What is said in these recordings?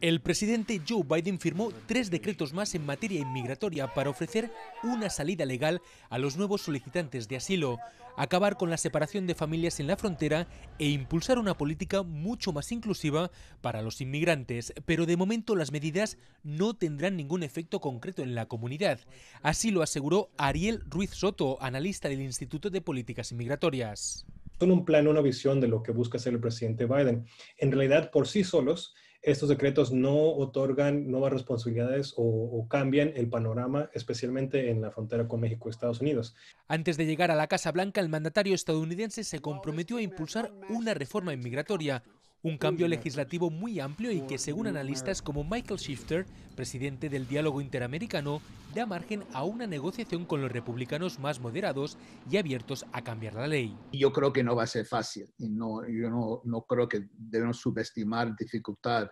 El presidente Joe Biden firmó tres decretos más en materia inmigratoria para ofrecer una salida legal a los nuevos solicitantes de asilo, acabar con la separación de familias en la frontera e impulsar una política mucho más inclusiva para los inmigrantes. Pero de momento las medidas no tendrán ningún efecto concreto en la comunidad. Así lo aseguró Ariel Ruiz Soto, analista del Instituto de Políticas Inmigratorias. Son un plan, una visión de lo que busca hacer el presidente Biden. En realidad, por sí solos, estos decretos no otorgan nuevas responsabilidades o, cambian el panorama, especialmente en la frontera con México y Estados Unidos. Antes de llegar a la Casa Blanca, el mandatario estadounidense se comprometió a impulsar una reforma inmigratoria, un cambio legislativo muy amplio y que, según analistas como Michael Shifter, presidente del Diálogo Interamericano, da margen a una negociación con los republicanos más moderados y abiertos a cambiar la ley. Yo creo que no va a ser fácil y no, yo no, no creo que debemos subestimar dificultad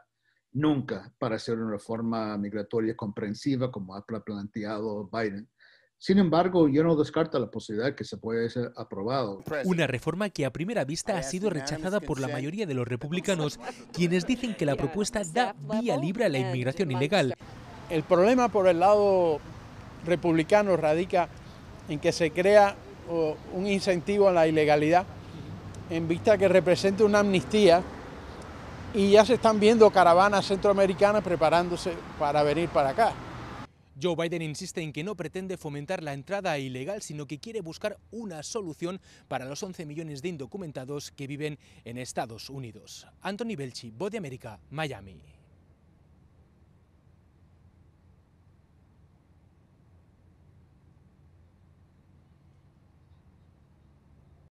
nunca para hacer una reforma migratoria comprensiva como ha planteado Biden. Sin embargo, yo no descarto la posibilidad que se pueda ser aprobado. Una reforma que a primera vista ha sido rechazada por la mayoría de los republicanos, quienes dicen que la propuesta da vía libre a la inmigración ilegal. El problema por el lado republicano radica en que se crea un incentivo a la ilegalidad en vista que representa una amnistía y ya se están viendo caravanas centroamericanas preparándose para venir para acá. Joe Biden insiste en que no pretende fomentar la entrada ilegal, sino que quiere buscar una solución para los 11 millones de indocumentados que viven en Estados Unidos. Anthony Belchi, Voz de América, Miami.